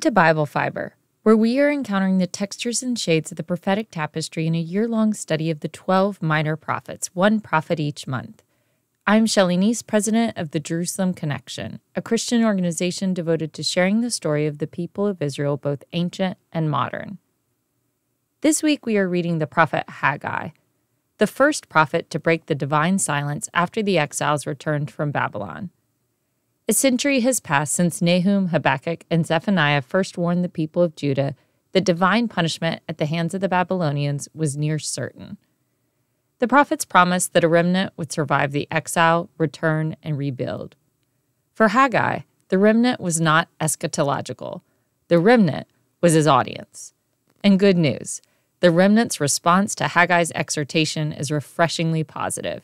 To Bible Fiber, where we are encountering the textures and shades of the prophetic tapestry in a year long study of the 12 minor prophets, one prophet each month. I'm Shelley Neese, president of the Jerusalem Connection, a Christian organization devoted to sharing the story of the people of Israel, both ancient and modern. This week we are reading the prophet Haggai, the first prophet to break the divine silence after the exiles returned from Babylon. A century has passed since Nahum, Habakkuk, and Zephaniah first warned the people of Judah that divine punishment at the hands of the Babylonians was near certain. The prophets promised that a remnant would survive the exile, return, and rebuild. For Haggai, the remnant was not eschatological. The remnant was his audience. And good news the remnant's response to Haggai's exhortation is refreshingly positive.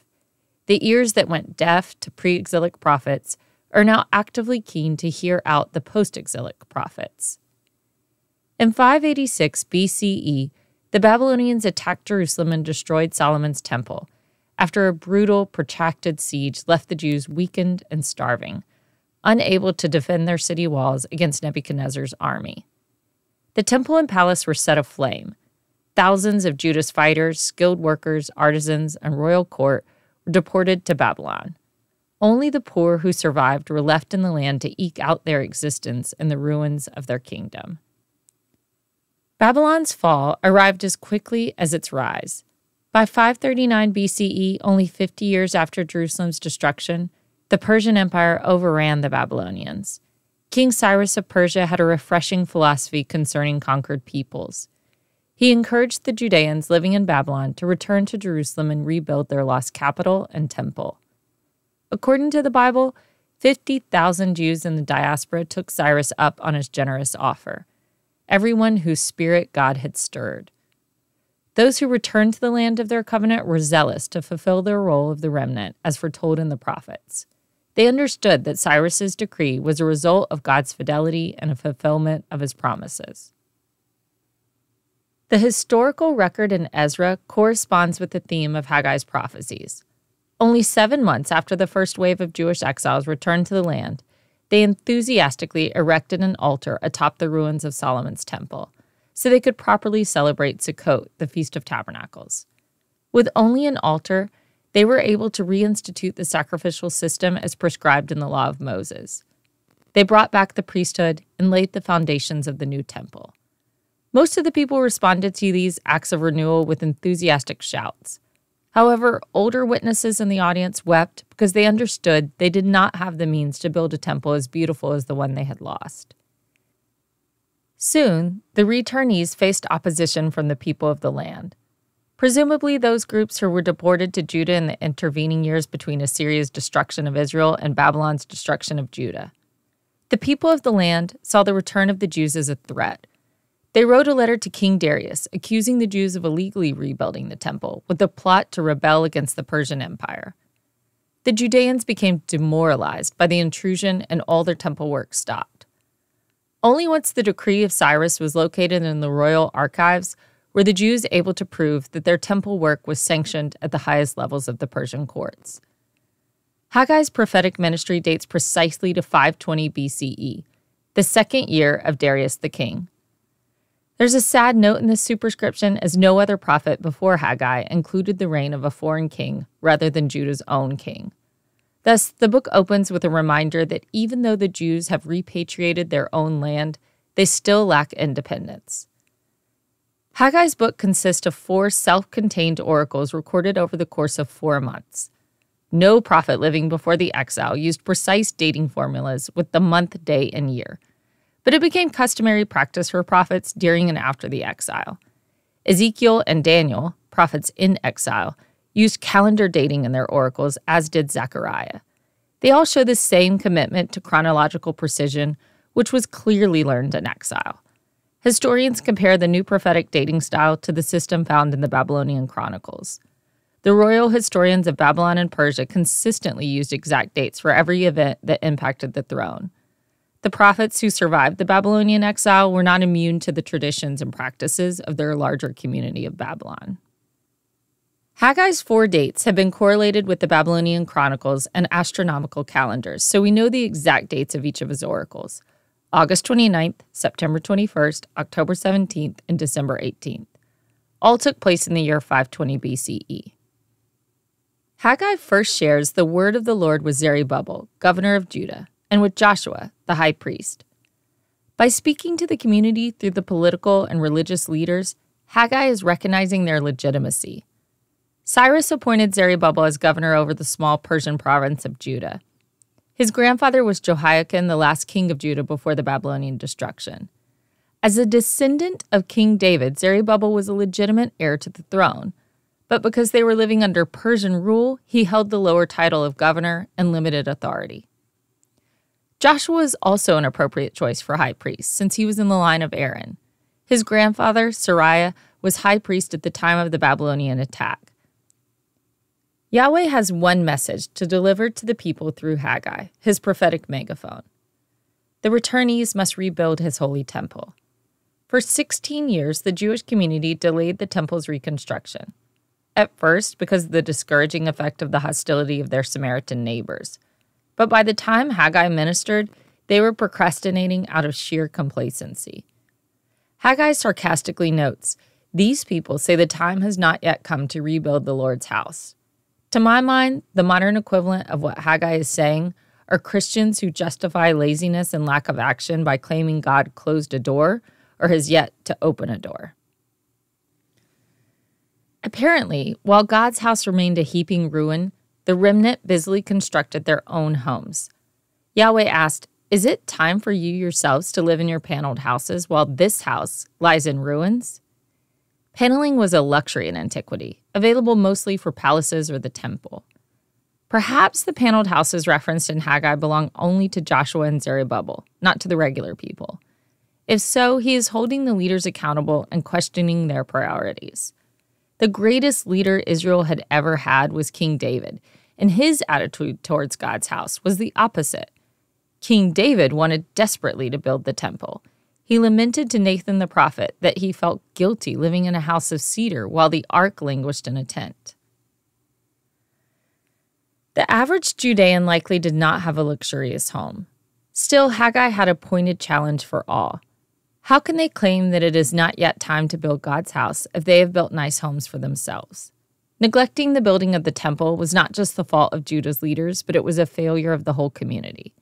The ears that went deaf to pre exilic prophets are now actively keen to hear out the post exilic prophets. In 586 BCE, the Babylonians attacked Jerusalem and destroyed Solomon's temple. After a brutal, protracted siege left the Jews weakened and starving, unable to defend their city walls against Nebuchadnezzar's army. The temple and palace were set aflame. Thousands of Judah's fighters, skilled workers, artisans, and royal court were deported to Babylon. Only the poor who survived were left in the land to eke out their existence in the ruins of their kingdom. Babylon's fall arrived as quickly as its rise. By 539 BCE, only 50 years after Jerusalem's destruction, the Persian Empire overran the Babylonians. King Cyrus of Persia had a refreshing philosophy concerning conquered peoples. He encouraged the Judeans living in Babylon to return to Jerusalem and rebuild their lost capital and temple. According to the Bible, 50,000 Jews in the diaspora took Cyrus up on his generous offer, everyone whose spirit God had stirred. Those who returned to the land of their covenant were zealous to fulfill their role of the remnant, as foretold in the prophets. They understood that Cyrus's decree was a result of God's fidelity and a fulfillment of his promises. The historical record in Ezra corresponds with the theme of Haggai's prophecies. Only seven months after the first wave of Jewish exiles returned to the land, they enthusiastically erected an altar atop the ruins of Solomon's temple so they could properly celebrate Sukkot, the Feast of Tabernacles. With only an altar, they were able to reinstitute the sacrificial system as prescribed in the law of Moses. They brought back the priesthood and laid the foundations of the new temple. Most of the people responded to these acts of renewal with enthusiastic shouts. However, older witnesses in the audience wept because they understood they did not have the means to build a temple as beautiful as the one they had lost. Soon, the returnees faced opposition from the people of the land. Presumably, those groups who were deported to Judah in the intervening years between Assyria's destruction of Israel and Babylon's destruction of Judah. The people of the land saw the return of the Jews as a threat they wrote a letter to King Darius accusing the Jews of illegally rebuilding the temple with a plot to rebel against the Persian Empire. The Judeans became demoralized by the intrusion and all their temple work stopped. Only once the decree of Cyrus was located in the royal archives were the Jews able to prove that their temple work was sanctioned at the highest levels of the Persian courts. Haggai's prophetic ministry dates precisely to 520 BCE, the second year of Darius the king. There's a sad note in this superscription, as no other prophet before Haggai included the reign of a foreign king rather than Judah's own king. Thus, the book opens with a reminder that even though the Jews have repatriated their own land, they still lack independence. Haggai's book consists of four self contained oracles recorded over the course of four months. No prophet living before the exile used precise dating formulas with the month, day, and year but it became customary practice for prophets during and after the exile. Ezekiel and Daniel, prophets in exile, used calendar dating in their oracles, as did Zechariah. They all show the same commitment to chronological precision, which was clearly learned in exile. Historians compare the new prophetic dating style to the system found in the Babylonian Chronicles. The royal historians of Babylon and Persia consistently used exact dates for every event that impacted the throne. The prophets who survived the Babylonian exile were not immune to the traditions and practices of their larger community of Babylon. Haggai's four dates have been correlated with the Babylonian chronicles and astronomical calendars, so we know the exact dates of each of his oracles. August 29th, September 21st, October 17th, and December 18th. All took place in the year 520 BCE. Haggai first shares the word of the Lord with Zerubbabel, governor of Judah, and with Joshua, the high priest. By speaking to the community through the political and religious leaders, Haggai is recognizing their legitimacy. Cyrus appointed Zerubbabel as governor over the small Persian province of Judah. His grandfather was Jehoiakim, the last king of Judah before the Babylonian destruction. As a descendant of King David, Zerubbabel was a legitimate heir to the throne. But because they were living under Persian rule, he held the lower title of governor and limited authority. Joshua is also an appropriate choice for high priest, since he was in the line of Aaron. His grandfather, Seraiah, was high priest at the time of the Babylonian attack. Yahweh has one message to deliver to the people through Haggai, his prophetic megaphone. The returnees must rebuild his holy temple. For 16 years, the Jewish community delayed the temple's reconstruction. At first, because of the discouraging effect of the hostility of their Samaritan neighbors. But by the time Haggai ministered, they were procrastinating out of sheer complacency. Haggai sarcastically notes These people say the time has not yet come to rebuild the Lord's house. To my mind, the modern equivalent of what Haggai is saying are Christians who justify laziness and lack of action by claiming God closed a door or has yet to open a door. Apparently, while God's house remained a heaping ruin, the remnant busily constructed their own homes. Yahweh asked, Is it time for you yourselves to live in your paneled houses while this house lies in ruins? Paneling was a luxury in antiquity, available mostly for palaces or the temple. Perhaps the paneled houses referenced in Haggai belong only to Joshua and Zerubbabel, not to the regular people. If so, he is holding the leaders accountable and questioning their priorities. The greatest leader Israel had ever had was King David, and his attitude towards God's house was the opposite. King David wanted desperately to build the temple. He lamented to Nathan the prophet that he felt guilty living in a house of cedar while the ark languished in a tent. The average Judean likely did not have a luxurious home. Still, Haggai had a pointed challenge for all. How can they claim that it is not yet time to build God's house if they have built nice homes for themselves? Neglecting the building of the temple was not just the fault of Judah's leaders, but it was a failure of the whole community.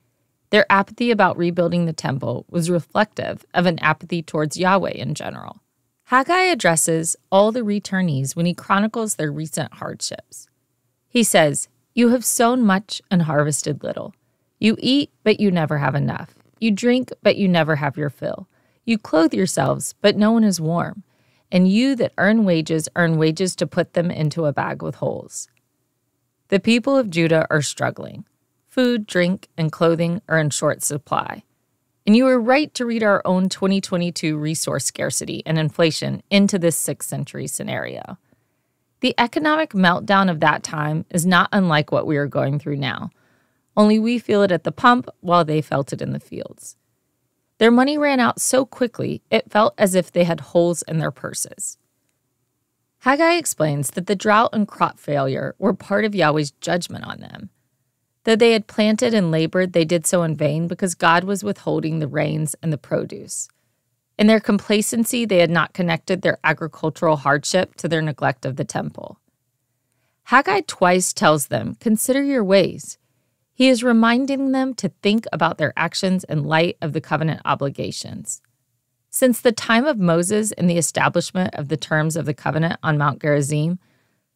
Their apathy about rebuilding the temple was reflective of an apathy towards Yahweh in general. Haggai addresses all the returnees when he chronicles their recent hardships. He says, You have sown much and harvested little. You eat, but you never have enough. You drink, but you never have your fill. You clothe yourselves, but no one is warm. And you that earn wages earn wages to put them into a bag with holes. The people of Judah are struggling. Food, drink, and clothing are in short supply. And you are right to read our own 2022 resource scarcity and inflation into this 6th century scenario. The economic meltdown of that time is not unlike what we are going through now, only we feel it at the pump while they felt it in the fields. Their money ran out so quickly, it felt as if they had holes in their purses. Haggai explains that the drought and crop failure were part of Yahweh's judgment on them. Though they had planted and labored, they did so in vain because God was withholding the rains and the produce. In their complacency, they had not connected their agricultural hardship to their neglect of the temple. Haggai twice tells them, Consider your ways. He is reminding them to think about their actions in light of the covenant obligations. Since the time of Moses and the establishment of the terms of the covenant on Mount Gerizim,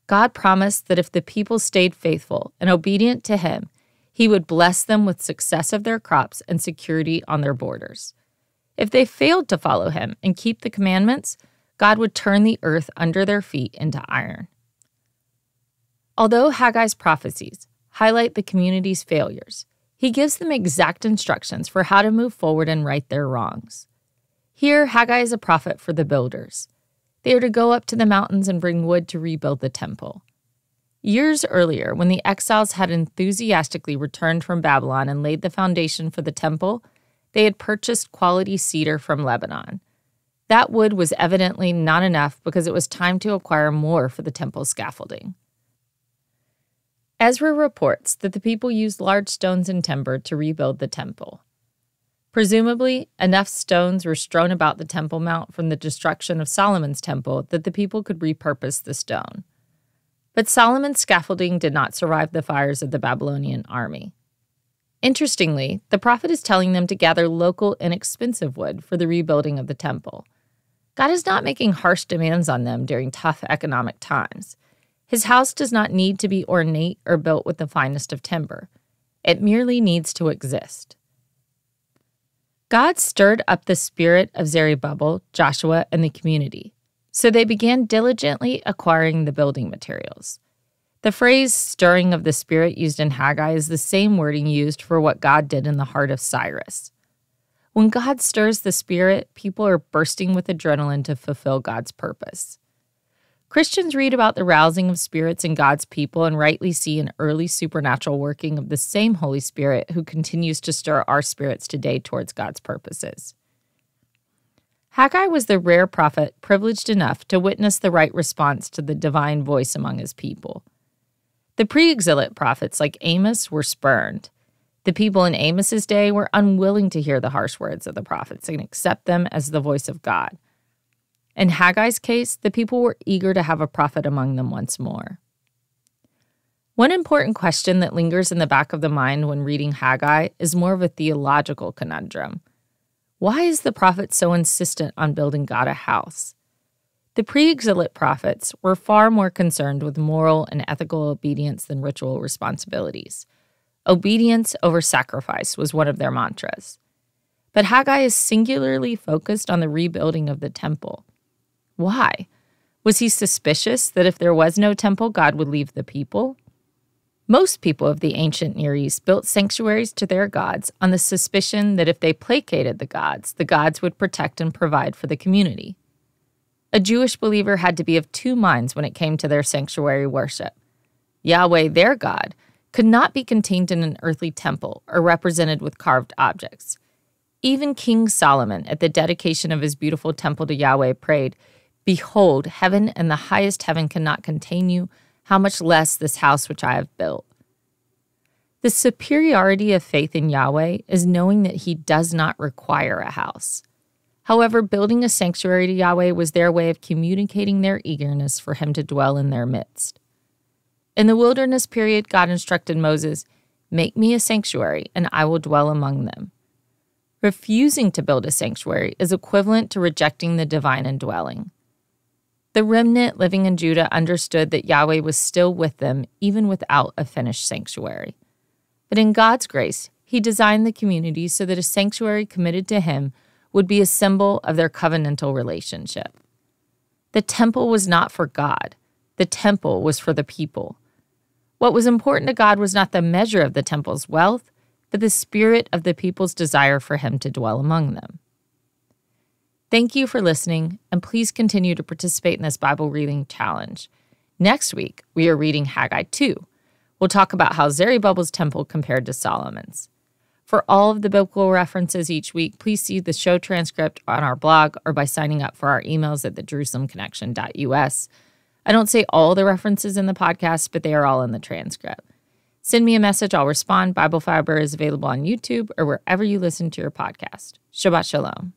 God promised that if the people stayed faithful and obedient to him, he would bless them with success of their crops and security on their borders. If they failed to follow him and keep the commandments, God would turn the earth under their feet into iron. Although Haggai's prophecies highlight the community's failures. He gives them exact instructions for how to move forward and right their wrongs. Here, Haggai is a prophet for the builders. They are to go up to the mountains and bring wood to rebuild the temple. Years earlier, when the exiles had enthusiastically returned from Babylon and laid the foundation for the temple, they had purchased quality cedar from Lebanon. That wood was evidently not enough because it was time to acquire more for the temple scaffolding. Ezra reports that the people used large stones and timber to rebuild the temple. Presumably, enough stones were strewn about the Temple Mount from the destruction of Solomon's temple that the people could repurpose the stone. But Solomon's scaffolding did not survive the fires of the Babylonian army. Interestingly, the prophet is telling them to gather local, inexpensive wood for the rebuilding of the temple. God is not making harsh demands on them during tough economic times. His house does not need to be ornate or built with the finest of timber, it merely needs to exist. God stirred up the spirit of Zerubbabel, Joshua, and the community, so they began diligently acquiring the building materials. The phrase stirring of the spirit used in Haggai is the same wording used for what God did in the heart of Cyrus. When God stirs the spirit, people are bursting with adrenaline to fulfill God's purpose. Christians read about the rousing of spirits in God's people and rightly see an early supernatural working of the same Holy Spirit who continues to stir our spirits today towards God's purposes. Haggai was the rare prophet privileged enough to witness the right response to the divine voice among his people. The pre exilic prophets like Amos were spurned. The people in Amos's day were unwilling to hear the harsh words of the prophets and accept them as the voice of God. In Haggai's case, the people were eager to have a prophet among them once more. One important question that lingers in the back of the mind when reading Haggai is more of a theological conundrum. Why is the prophet so insistent on building God a house? The pre exilic prophets were far more concerned with moral and ethical obedience than ritual responsibilities. Obedience over sacrifice was one of their mantras. But Haggai is singularly focused on the rebuilding of the temple. Why? Was he suspicious that if there was no temple, God would leave the people? Most people of the ancient Near East built sanctuaries to their gods on the suspicion that if they placated the gods, the gods would protect and provide for the community. A Jewish believer had to be of two minds when it came to their sanctuary worship. Yahweh, their God, could not be contained in an earthly temple or represented with carved objects. Even King Solomon, at the dedication of his beautiful temple to Yahweh, prayed, Behold, heaven and the highest heaven cannot contain you, how much less this house which I have built. The superiority of faith in Yahweh is knowing that He does not require a house. However, building a sanctuary to Yahweh was their way of communicating their eagerness for Him to dwell in their midst. In the wilderness period, God instructed Moses, Make me a sanctuary, and I will dwell among them. Refusing to build a sanctuary is equivalent to rejecting the divine indwelling. The remnant living in Judah understood that Yahweh was still with them even without a finished sanctuary. But in God's grace, He designed the community so that a sanctuary committed to Him would be a symbol of their covenantal relationship. The temple was not for God, the temple was for the people. What was important to God was not the measure of the temple's wealth, but the spirit of the people's desire for Him to dwell among them. Thank you for listening, and please continue to participate in this Bible reading challenge. Next week, we are reading Haggai 2. We'll talk about how Zerubbabel's temple compared to Solomon's. For all of the biblical references each week, please see the show transcript on our blog or by signing up for our emails at thejerusalemconnection.us. I don't say all the references in the podcast, but they are all in the transcript. Send me a message, I'll respond. Bible Fiber is available on YouTube or wherever you listen to your podcast. Shabbat Shalom.